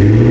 you.